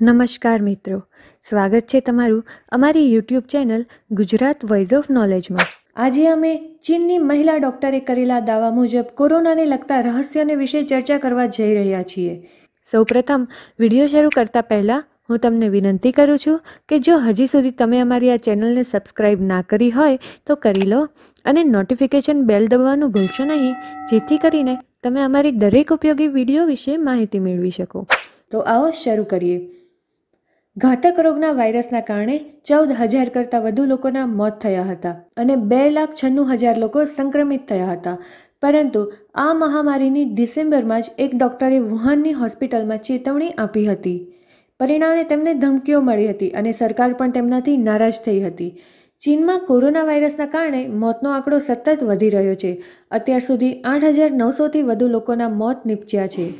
નમસ્કાર મિત્રો. સ્વાગત છે તમારું અમારી YouTube channel Gujarat voice of નોલેજમાં આજે અમે ચીનની મહિલા ડૉક્ટરે કરેલા દાવા મુજબ કોરોનાને લગતા રહસ્યને વિશે ચર્ચા કરવા જઈ રહ્યા છીએ. સૌપ્રથમ વીડિયો શરૂ કરતાં પહેલાં હું તમને વિનંતી કરું છું કે જો હજી સુધી તમે અમારી આ ચેનલને સબસ્ક્રાઇબ ના કરી હોય તો કરી લો અને નોટિફિકેશન બેલ દબાવવાનું ભૂલશો નહીં, જેથી કરીને તમે અમારી દરેક ઉપયોગી વીડિયો વિશે માહિતી મેળવી શકો. તો આવો શરૂ કરીએ. ઘાતક રોગના વાયરસના કારણે ચૌદ હજાર કરતાં વધુ લોકોના મોત થયા હતા અને બે લાખ છન્નું હજાર લોકો સંક્રમિત થયા હતા. પરંતુ આ મહામારીની ડિસેમ્બરમાં જ એક ડૉક્ટરે વુહાનની હોસ્પિટલમાં ચેતવણી આપી હતી. પરિણામે તેમને ધમકીઓ મળી હતી અને સરકાર પણ તેમનાથી નારાજ થઈ હતી. ચીનમાં કોરોના વાયરસના કારણે મોતનો આંકડો સતત વધી રહ્યો છે. અત્યાર સુધી આઠ હજાર નવસોથી વધુ લોકોના મોત નીપજ્યા છે.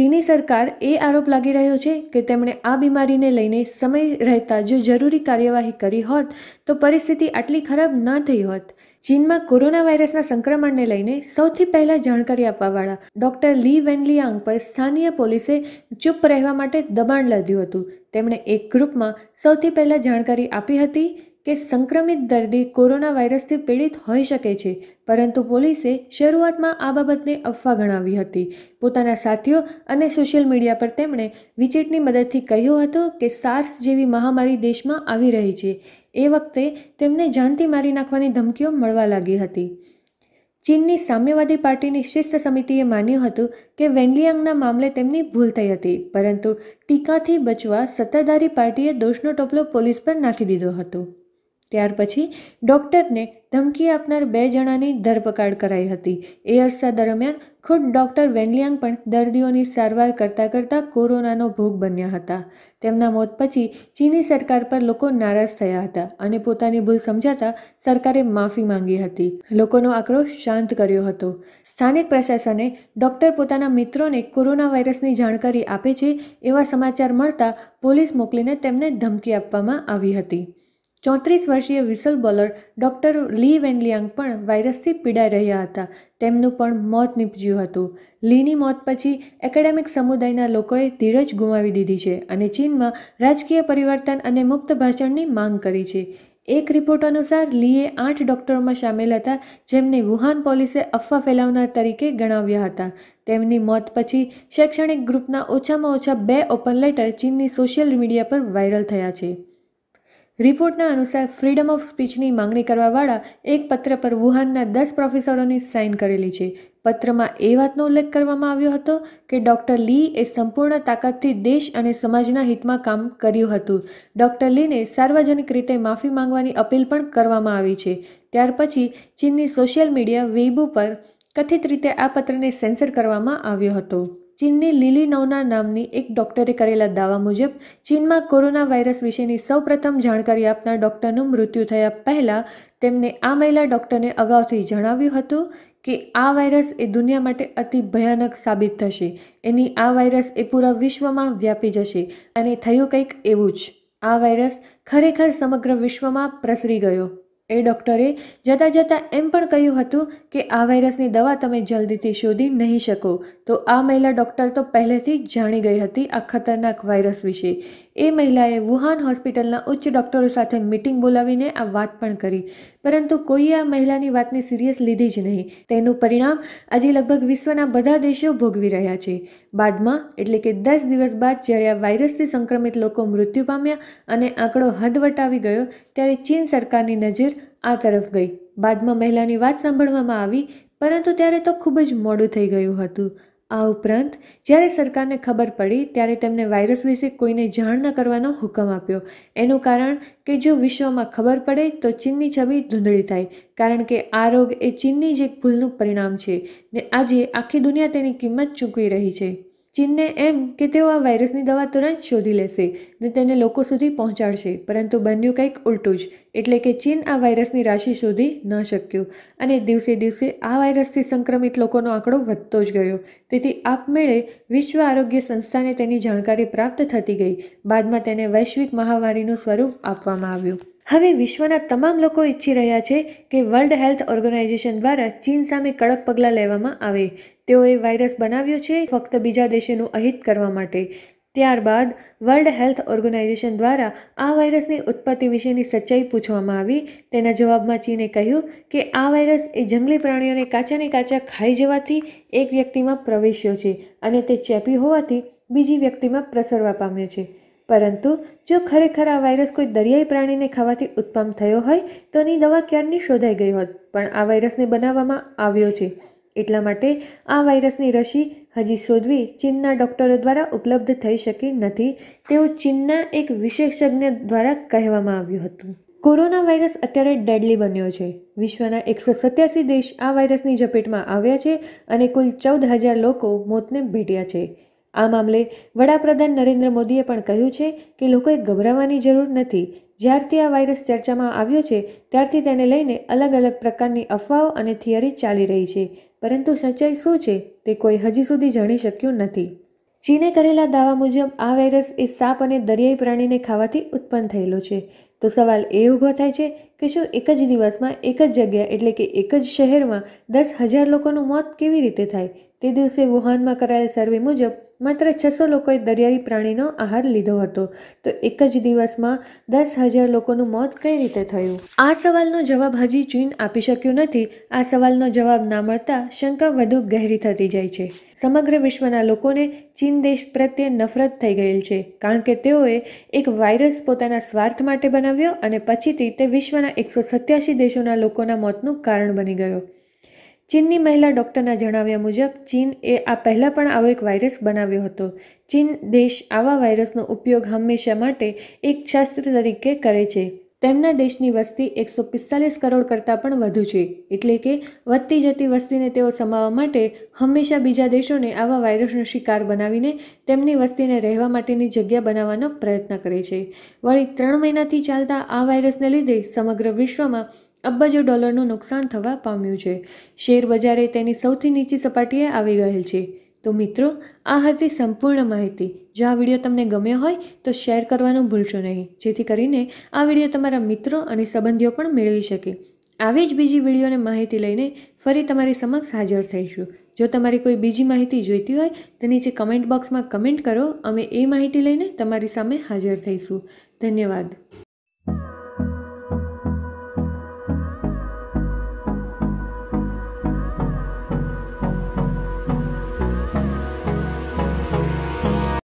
ચીની સરકાર એ આરોપ લાગી રહ્યો છે કે તેમણે આ બીમારીને લઈને સમય રહેતા જો જરૂરી કાર્યવાહી કરી હોત, તો પરિસ્થિતિ આટલી ખરાબ ન થઈ હોત. ચીનમાં કોરોના વાયરસના સંક્રમણને લઈને સૌથી પહેલાં જાણકારી આપવાવાળા ડૉક્ટર લી વેનલિયાંગ પર સ્થાનીય પોલીસે ચૂપ રહેવા માટે દબાણ લાદ્યું હતું. તેમણે એક ગ્રુપમાં સૌથી પહેલાં જાણકારી આપી હતી કે સંક્રમિત દર્દી કોરોના વાયરસથી પીડિત હોઈ શકે છે, પરંતુ પોલીસે શરૂઆતમાં આ બાબતને અફવા ગણાવી હતી. પોતાના સાથીઓ અને સોશિયલ મીડિયા પર તેમણે વિચેટની મદદથી કહ્યું હતું કે સાર્સ જેવી મહામારી દેશમાં આવી રહી છે. એ વખતે તેમને જાનથી મારી નાખવાની ધમકીઓ મળવા લાગી હતી. ચીનની સામ્યવાદી પાર્ટીની શિસ્ત સમિતિએ માન્યું હતું કે વેનલિયાંગના મામલે તેમની ભૂલ થઈ હતી, પરંતુ ટીકાથી બચવા સત્તાધારી પાર્ટીએ દોષનો ટોપલો પોલીસ પર નાખી દીધો હતો. ત્યાર પછી ડૉક્ટરને ધમકી આપનાર બે જણાની ધરપકડ કરાઈ હતી. એ અરસા દરમિયાન ખુદ ડૉક્ટર વેનલિયાંગ પણ દર્દીઓની સારવાર કરતાં કરતાં કોરોનાનો ભોગ બન્યા હતા. તેમના મોત પછી ચીની સરકાર પર લોકો નારાજ થયા હતા અને પોતાની ભૂલ સમજાતા સરકારે માફી માંગી હતી. લોકોનો આક્રોશ શાંત કર્યો હતો. સ્થાનિક પ્રશાસને ડૉક્ટર પોતાના મિત્રોને કોરોના વાયરસની જાણકારી આપે છે એવા સમાચાર મળતા પોલીસ મોકલીને તેમને ધમકી આપવામાં આવી હતી. ચોત્રીસ વર્ષીય whistle blower doctor Li Wenliang પણ વાયરસથી પીડાઈ રહ્યા હતા. તેમનું પણ મોત નીપજ્યું હતું. લીની મોત પછી એકેડેમિક સમુદાયના લોકોએ ધીરજ ગુમાવી દીધી છે અને ચીનમાં રાજકીય પરિવર્તન અને મુક્ત ભાષણની માંગ કરી છે. એક રિપોર્ટ અનુસાર, લીએ આઠ ડૉક્ટરોમાં સામેલ હતા જેમને વુહાન પોલીસે અફવા ફેલાવનાર તરીકે ગણાવ્યા હતા. તેમની મોત પછી શૈક્ષણિક ગ્રુપના ઓછામાં ઓછા બે ઓપન લેટર ચીનની સોશિયલ મીડિયા પર વાયરલ થયા છે. રિપોર્ટના અનુસાર ફ્રીડમ ઓફ સ્પીચની માંગણી કરવાવાળા એક પત્ર પર વુહાનના દસ પ્રોફેસરોની સાઇન કરેલી છે. પત્રમાં એ વાતનો ઉલ્લેખ કરવામાં આવ્યો હતો કે ડૉક્ટર લી એ સંપૂર્ણ તાકાતથી દેશ અને સમાજના હિતમાં કામ કર્યું હતું. ડૉક્ટર લીને સાર્વજનિક રીતે માફી માંગવાની અપીલ પણ કરવામાં આવી છે. ત્યાર પછી ચીનની સોશિયલ મીડિયા વેબુ પર કથિત રીતે આ પત્રને સેન્સર કરવામાં આવ્યો હતો. ચીનની લીલી નવના નામની એક ડૉક્ટરે કરેલા દાવા મુજબ, ચીનમાં કોરોના વાયરસ વિશેની સૌપ્રથમ જાણકારી આપનાર ડૉક્ટરનું મૃત્યુ થયા પહેલાં તેમને આ મહિલા ડૉક્ટરને અગાઉથી જણાવ્યું હતું કે, આ વાયરસ એ દુનિયા માટે અતિ ભયાનક સાબિત થશે. એની આ વાયરસ એ પૂરા વિશ્વમાં વ્યાપી જશે અને થયું કંઈક એવું જ. આ વાયરસ ખરેખર સમગ્ર વિશ્વમાં પ્રસરી ગયો. એ ડૉક્ટરે જતાં જતાં એમ પણ કહ્યું હતું કે આ વાયરસની દવા તમે જલ્દીથી શોધી નહીં શકો. તો આ મહિલા ડૉક્ટર તો પહેલેથી જ જાણી ગઈ હતી આ ખતરનાક વાયરસ વિશે. એ મહિલાએ વુહાન હોસ્પિટલના ઉચ્ચ ડૉક્ટરો સાથે મિટિંગ બોલાવીને આ વાત પણ કરી. પરંતુ કોઈએ આ મહિલાની વાતને સિરિયસ લીધી જ નહીં. તેનું પરિણામ આજે લગભગ વિશ્વના બધા દેશો ભોગવી રહ્યા છે. બાદમાં, એટલે કે દસ દિવસ બાદ જ્યારે આ વાયરસથી સંક્રમિત લોકો મૃત્યુ પામ્યા અને આંકડો હદ વટાવી ગયો, ત્યારે ચીન સરકારની નજર આ તરફ ગઈ. બાદમાં મહિલાની વાત સાંભળવામાં આવી, પરંતુ ત્યારે તો ખૂબ જ મોડું થઈ ગયું હતું. આ ઉપરાંત, જ્યારે સરકારને ખબર પડી, ત્યારે તેમને વાયરસ વિશે કોઈને જાણ ન કરવાનો હુકમ આપ્યો. એનું કારણ કે જો વિશ્વમાં ખબર પડે, તો ચીનની છબી ધૂંધળી થાય, કારણ કે આ રોગ એ ચીનની જ એક ભૂલનું પરિણામ છે ને આજે આખી દુનિયા તેની કિંમત ચૂકવી રહી છે. ચીનને એમ કે તેઓ આ વાયરસની દવા તુરંત શોધી લેશે ને તેને લોકો સુધી પહોંચાડશે. પરંતુ બન્યું કંઈક ઉલટું જ, એટલે કે ચીન આ વાયરસની રાશિ શોધી ન શક્યું. અને દિવસે દિવસે આ વાયરસથી સંક્રમિત લોકોનો આંકડો વધતો જ ગયો. તેથી આપમેળે વિશ્વ આરોગ્ય સંસ્થાને તેની જાણકારી પ્રાપ્ત થતી ગઈ. બાદમાં તેને વૈશ્વિક મહામારીનું સ્વરૂપ આપવામાં આવ્યું. હવે વિશ્વના તમામ લોકો ઈચ્છી રહ્યા છે કે વર્લ્ડ હેલ્થ ઓર્ગેનાઇઝેશન દ્વારા ચીન સામે કડક પગલાં લેવામાં આવે. તેઓએ વાયરસ બનાવ્યો છે ફક્ત બીજા દેશોનું અહિત કરવા માટે. ત્યારબાદ વર્લ્ડ હેલ્થ ઓર્ગેનાઇઝેશન દ્વારા આ વાયરસની ઉત્પત્તિ વિશેની સચ્ચાઈ પૂછવામાં આવી. તેના જવાબમાં ચીને કહ્યું કે આ વાયરસ એ જંગલી પ્રાણીઓને કાચાને કાચા ખાઈ જવાથી એક વ્યક્તિમાં પ્રવેશ્યો છે અને તે ચેપી હોવાથી બીજી વ્યક્તિમાં પ્રસરવા પામ્યો છે. પરંતુ જો ખરેખર આ વાયરસ કોઈ દરિયાઈ પ્રાણીને ખાવાથી ઉત્પન્ન થયો હોય, તો એની દવા ક્યારની શોધાઈ ગઈ હોત? પણ આ વાયરસને બનાવવામાં આવ્યો છે. એટલા માટે આ વાયરસની રસી હજી શોધવી ચીનના ડૉક્ટરો દ્વારા ઉપલબ્ધ થઈ શકી નથી તેવું ચીનના એક વિશેષજ્ઞ દ્વારા કહેવામાં આવ્યું હતું. કોરોના વાયરસ અત્યારે ડેડલી બન્યો છે. વિશ્વના એકસો સત્યાસી દેશ આ વાયરસની ઝપેટમાં આવ્યા છે અને કુલ ચૌદ હજાર લોકો મોતને ભેટ્યા છે. આ મામલે વડાપ્રધાન નરેન્દ્ર મોદીએ પણ કહ્યું છે કે લોકોએ ગભરાવાની જરૂર નથી. જ્યારથી આ વાયરસ ચર્ચામાં આવ્યો છે, ત્યારથી તેને લઈને અલગ અલગ પ્રકારની અફવાઓ અને થિયરી ચાલી રહી છે. પરંતુ સચ્ચાઈ શું છે તે કોઈ હજી સુધી જાણી શક્યું નથી. ચીને કરેલા દાવા મુજબ, આ વાયરસ એ સાપ અને દરિયાઈ પ્રાણીને ખાવાથી ઉત્પન્ન થયેલો છે. તો સવાલ એ ઊભો થાય છે કે શું એક જ દિવસમાં એક જ જગ્યા એટલે કે એક જ શહેરમાં દસ હજાર લોકોનું મોત કેવી રીતે થાય? તે દિવસે વુહાનમાં કરાયેલ સર્વે મુજબ માત્ર છસો લોકોએ દરિયાઈ પ્રાણીનો આહાર લીધો હતો. તો એક જ દિવસમાં દસ હજાર લોકોનું મોત કઈ રીતે થયું? આ સવાલનો જવાબ હજી ચીન આપી શક્યું નથી. આ સવાલનો જવાબ ના મળતા શંકા વધુ ગહેરી થતી જાય છે. સમગ્ર વિશ્વના લોકોને ચીન દેશ પ્રત્યે નફરત થઈ ગયેલ છે. કારણ કે તેઓએ એક વાયરસ પોતાના સ્વાર્થ માટે બનાવ્યો અને પછીથી તે વિશ્વના એકસો સત્યાસી દેશોના લોકોના મોતનું કારણ બની ગયો. ચીનની મહિલા ડૉક્ટરના જણાવ્યા મુજબ, ચીન એ આ પહેલાં પણ આવો એક વાયરસ બનાવ્યો હતો. ચીન દેશ આવા વાયરસનો ઉપયોગ હંમેશા માટે એક શાસ્ત્ર તરીકે કરે છે. તેમના દેશની વસ્તી એકસો પિસ્તાલીસ કરોડ કરતાં પણ વધુ છે. એટલે કે, વધતી જતી વસ્તીને તેઓ સમાવવા માટે હંમેશા બીજા દેશોને આવા વાયરસનો શિકાર બનાવીને તેમની વસ્તીને રહેવા માટેની જગ્યા બનાવવાનો પ્રયત્ન કરે છે. વળી ત્રણ મહિનાથી ચાલતા આ વાયરસને લીધે સમગ્ર વિશ્વમાં અબજો ડોલરનું નુકસાન થવા પામ્યું છે. શેર બજારે તેની સૌથી નીચી સપાટીએ આવી ગયેલ છે. તો મિત્રો, આ હતી સંપૂર્ણ માહિતી. જો આ વીડિયો તમને ગમ્યો હોય, તો શેર કરવાનું ભૂલશો નહીં. જેથી કરીને આ વીડિયો તમારા મિત્રો અને સંબંધીઓ પણ મેળવી શકે. આવી જ બીજી વિડીયોને માહિતી લઈને ફરી તમારી સમક્ષ હાજર થઈશું. જો તમારી કોઈ બીજી માહિતી જોઈતી હોય, તો નીચે કમેન્ટ બોક્સમાં કમેન્ટ કરો. અમે એ માહિતી લઈને તમારી સામે હાજર થઈશું. ધન્યવાદ.